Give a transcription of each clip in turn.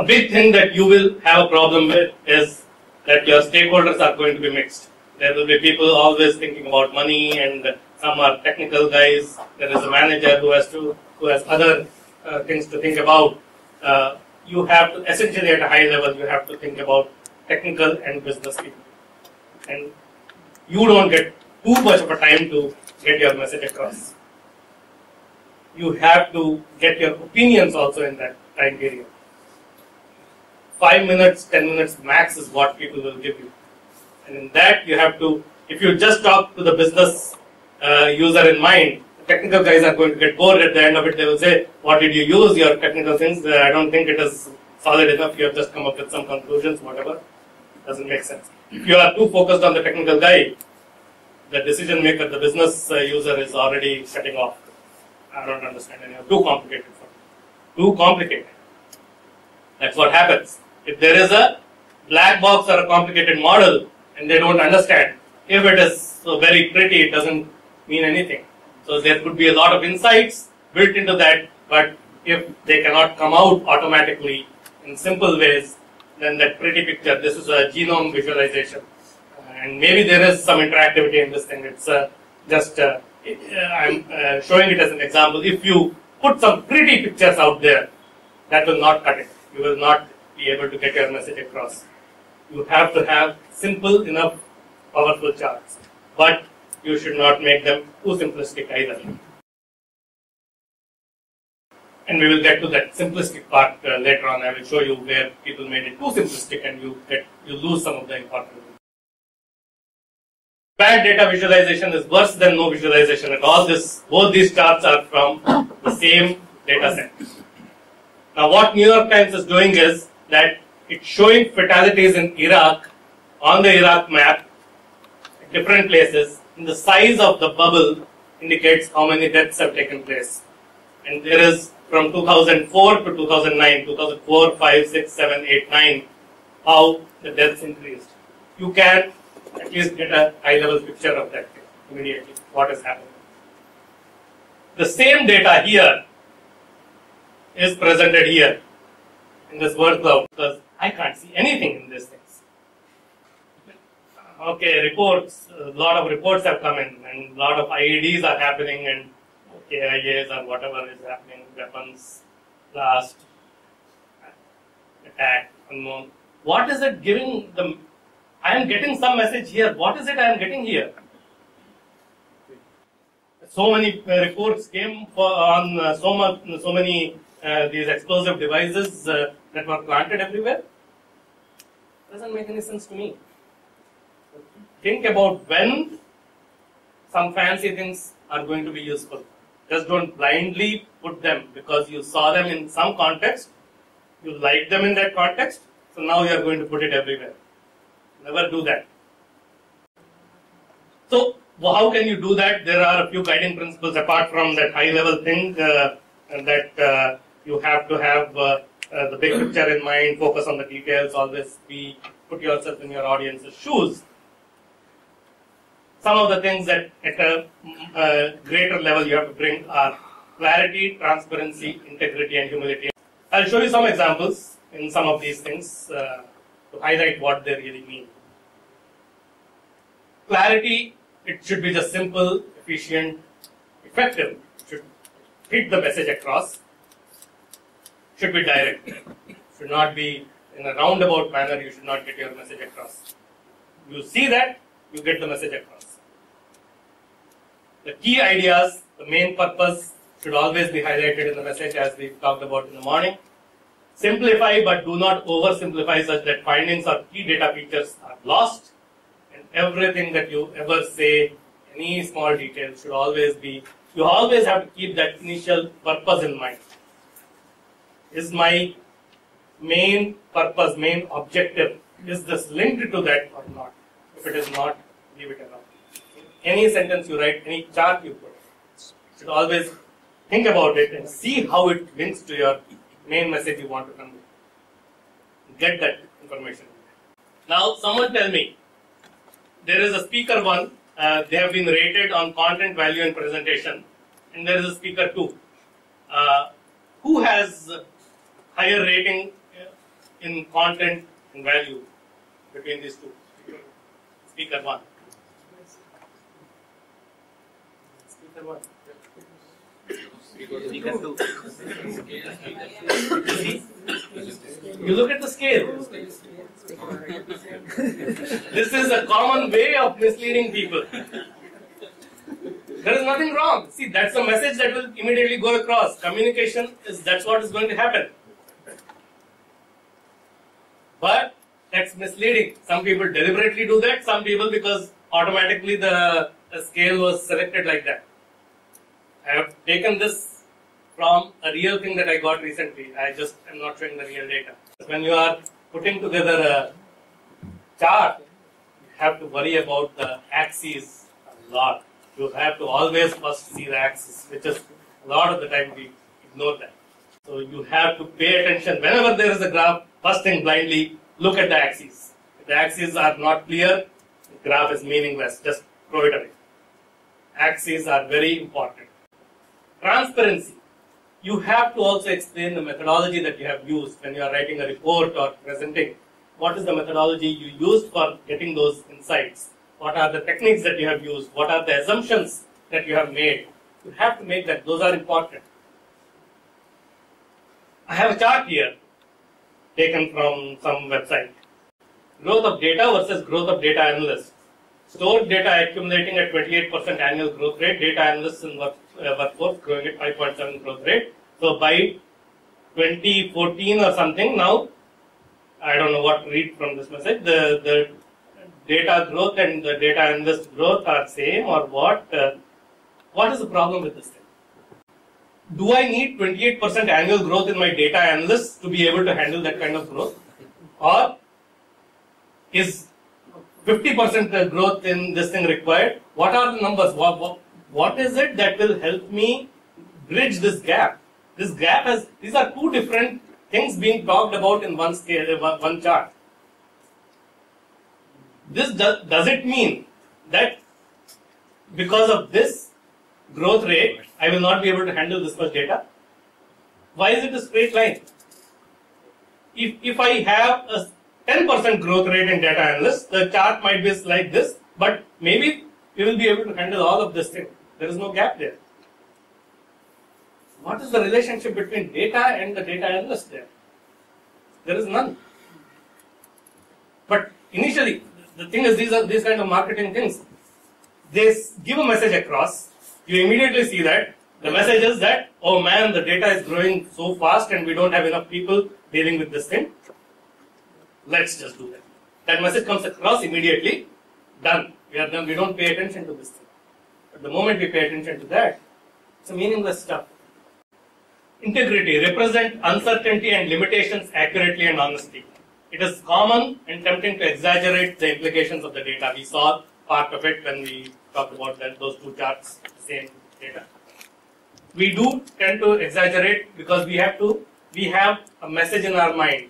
a big thing that you will have a problem with is that your stakeholders are going to be mixed. There will be people always thinking about money, and some are technical guys. There is a manager who has to who has other uh, things to think about. Uh, you have to essentially at a high level you have to think about technical and business people, and you don't get too much of a time to get your message across. You have to get your opinions also in that time period. Five minutes, ten minutes max is what people will give you. And in that, you have to, if you just talk to the business uh, user in mind, technical guys are going to get bored at the end of it. They will say, What did you use? Your technical things. Uh, I don't think it is solid enough. You have just come up with some conclusions, whatever. Doesn't make sense. If you are too focused on the technical guy, the decision maker, the business uh, user is already shutting off. I don't understand any Too complicated for me. Too complicated. That's what happens. If there is a black box or a complicated model and they don't understand, if it is so very pretty, it doesn't mean anything. So there could be a lot of insights built into that, but if they cannot come out automatically in simple ways, then that pretty picture, this is a genome visualization. And maybe there is some interactivity in this thing. It's uh, just, uh, I'm uh, showing it as an example. If you put some pretty pictures out there, that will not cut it. You will not be able to get your message across. You have to have simple enough powerful charts, but you should not make them too simplistic either. And we will get to that simplistic part uh, later on. I will show you where people made it too simplistic and you get you lose some of the important. Bad data visualization is worse than no visualization at all. This both these charts are from the same data set. Now, what New York Times is doing is that it's showing fatalities in Iraq on the Iraq map at different places. And the size of the bubble indicates how many deaths have taken place. And there is from 2004 to 2009, 2004, 5, 6, 7, 8, 9, how the deaths increased. You can at least get a high level picture of that immediately, what is happening. The same data here is presented here in this word cloud because I can't see anything in these things. Okay, reports, a lot of reports have come in and a lot of IEDs are happening and KIAs or whatever is happening, weapons, blast, attack, unknown. What is it giving the I am getting some message here. What is it I am getting here? So many reports came for, on uh, so much, so many these explosive devices uh, that were planted everywhere. Doesn't make any sense to me. Think about when some fancy things are going to be useful. Just don't blindly put them because you saw them in some context, you like them in that context, so now you are going to put it everywhere. Never do that. So, how can you do that? There are a few guiding principles apart from that high level thing uh, that uh, you have to have uh, uh, the big picture in mind, focus on the details, always be put yourself in your audience's shoes. Some of the things that at a uh, greater level you have to bring are clarity, transparency, integrity, and humility. I'll show you some examples in some of these things uh, to highlight what they really mean. Clarity, it should be just simple, efficient, effective. It should hit the message across. Should be direct. Should not be in a roundabout manner. You should not get your message across. You see that, you get the message across. The key ideas, the main purpose should always be highlighted in the message as we talked about in the morning. Simplify but do not oversimplify such that findings or key data features are lost and everything that you ever say, any small detail should always be, you always have to keep that initial purpose in mind. Is my main purpose, main objective, is this linked to that or not? If it is not, leave it alone. Any sentence you write, any chart you put, should always think about it and see how it links to your main message you want to convey. Get that information. Now, someone tell me, there is a speaker one, uh, they have been rated on content, value, and presentation, and there is a speaker two. Uh, who has higher rating in content and value between these two? Speaker one. Speaker one. Speaker two. You look at the scale. this is a common way of misleading people. There is nothing wrong. See, that's the message that will immediately go across. Communication is that's what is going to happen. But that's misleading. Some people deliberately do that, some people because automatically the, the scale was selected like that. I have taken this from a real thing that I got recently. I just am not showing the real data. When you are putting together a chart, you have to worry about the axes a lot. You have to always first see the axis, which is a lot of the time we ignore that. So you have to pay attention. Whenever there is a graph, first thing blindly, look at the axes. If the axes are not clear, the graph is meaningless. Just throw it away. Axes are very important. Transparency. You have to also explain the methodology that you have used when you are writing a report or presenting. What is the methodology you used for getting those insights? What are the techniques that you have used? What are the assumptions that you have made? You have to make that. Those are important. I have a chart here taken from some website. Growth of data versus growth of data analysts. Stored data accumulating at 28% annual growth rate, data analysts in work, uh, workforce growing at 5.7 growth rate. So by 2014 or something, now I don't know what to read from this message. The the data growth and the data analyst growth are same or what? Uh, what is the problem with this thing? Do I need 28% annual growth in my data analysts to be able to handle that kind of growth? Or is 50% growth in this thing required? What are the numbers? What, what, what is it that will help me bridge this gap? This gap has, these are two different things being talked about in one scale, uh, one, one chart. This does, does it mean that because of this growth rate, I will not be able to handle this much data? Why is it a straight line? If, if I have a 10% growth rate in data analysis, the chart might be like this, but maybe we will be able to handle all of this thing. There is no gap there. What is the relationship between data and the data analyst there? There is none. But initially, the thing is, these are these kind of marketing things. They give a message across. You immediately see that the message is that, oh man, the data is growing so fast and we don't have enough people dealing with this thing. Let's just do that. That message comes across immediately. Done. We are done. We don't pay attention to this thing. But the moment we pay attention to that, it's a meaningless stuff. Integrity represent uncertainty and limitations accurately and honestly. It is common and tempting to exaggerate the implications of the data. We saw part of it when we talked about that, those two charts, same data. We do tend to exaggerate because we have to, we have a message in our mind,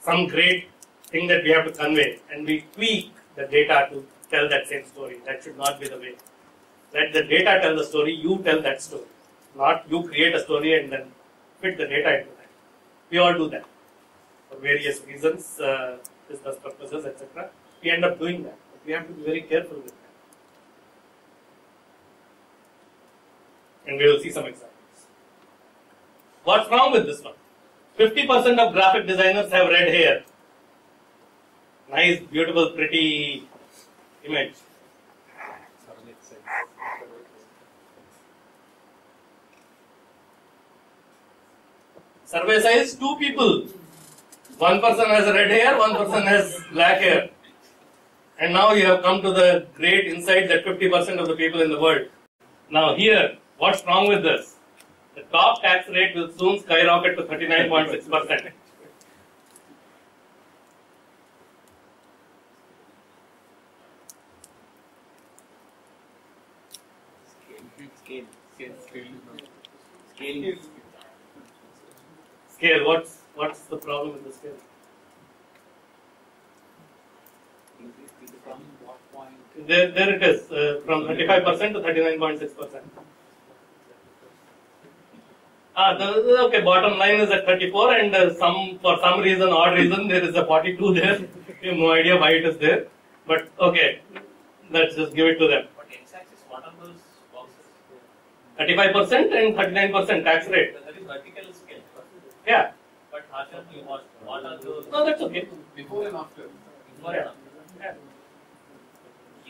some great thing that we have to convey, and we tweak the data to tell that same story. That should not be the way. Let the data tell the story, you tell that story. Not you create a story and then fit the data into that. We all do that for various reasons, uh, business purposes, etc. We end up doing that. We have to be very careful with that. And we will see some examples. What's wrong with this one? 50% of graphic designers have red hair. Nice, beautiful, pretty image. Survey says two people. One person has red hair, one person has black hair. And now you have come to the great insight that 50% of the people in the world. Now here, what's wrong with this? The top tax rate will soon skyrocket to 39.6%. Scale. Scale. Scale. Scale, what's what's the problem with the scale? From what point? There, there it is, uh, from 35% to 39.6%. Ah, the, okay, bottom line is at 34 and uh, some, for some reason, odd reason, there is a 42 there. We have no idea why it is there. But okay, let's just give it to them. But x-axis, what are those boxes? 35% and 39% tax rate. That is vertical scale. Yeah, But Harsha, what, what are those? no, that's okay. Before and after. Before and after?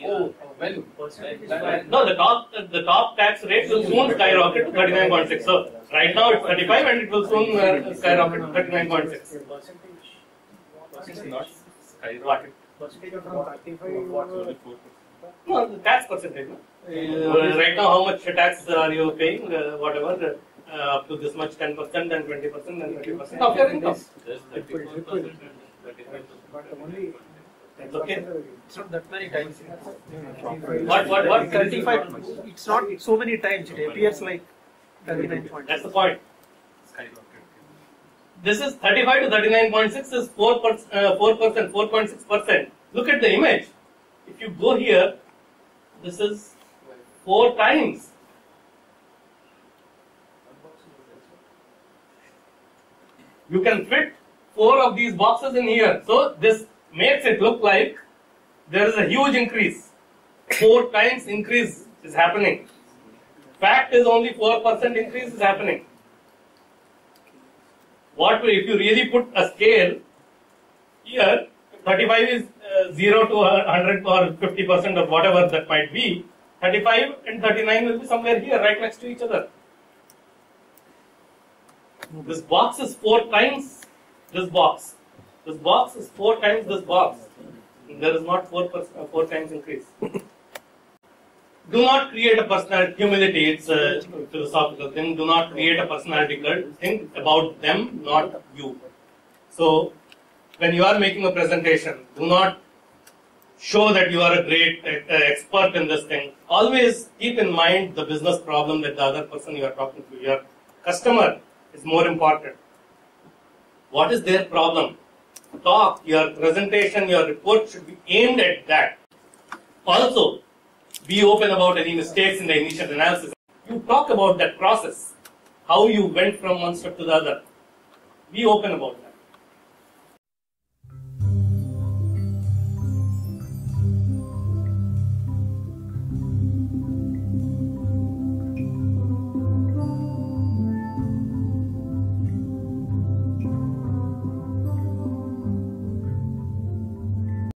Yeah. Oh, when? When? No, the top, the top tax rate will soon skyrocket to 39.6. So right now it's 35 and it will soon uh, skyrocket to 39.6. Percentage. It's not skyrocket. Percentage from thirty-five. No, the tax percentage. no? Uh, right now, how much tax are you paying? Uh, whatever, uh, up to this much, 10% and 20% and 30% of your income. Just 34% ripple. and 35%. But only. That's okay. It's not that many times. What, what, what? 35, it's not so many times, it appears like 39 points. That's the point. This is 35 to 39.6 is 4 percent, uh, 4%, 4.6%. Look at the image. If you go here, this is 4 times. You can fit 4 of these boxes in here. So this makes it look like there is a huge increase. 4 times increase is happening. Fact is only 4% increase is happening. What if you really put a scale here, 35 is uh, 0 to 100 or 50% or whatever that might be. 35 and 39 will be somewhere here, right next to each other. This box is 4 times this box. This box is 4 times this box. There is not 4, uh, 4 times increase. Do not create a personality, humility, it's a philosophical thing. Do not create a personality cult. Think about them, not you. So, when you are making a presentation, do not show that you are a great uh, expert in this thing. Always keep in mind the business problem that the other person you are talking to, your customer, is more important. What is their problem? Talk, your presentation, your report should be aimed at that. Also, be open about any mistakes in the initial analysis. You talk about that process, how you went from one step to the other. Be open about that.